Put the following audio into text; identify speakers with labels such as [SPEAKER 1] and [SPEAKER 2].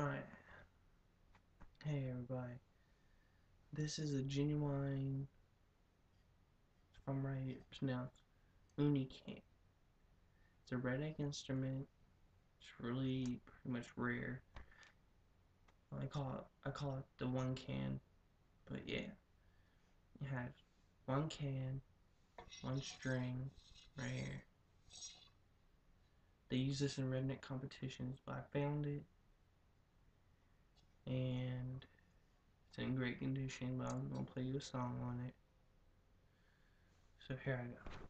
[SPEAKER 1] Alright. Hey everybody. This is a genuine, if I'm right here pronounced, Unican. It's a redneck instrument. It's really pretty much rare. I call it I call it the one can. But yeah. It has one can, one string, right here. They use this in redneck competitions, but I found it and it's in great condition, but I'm gonna play you a song on it. So here I go.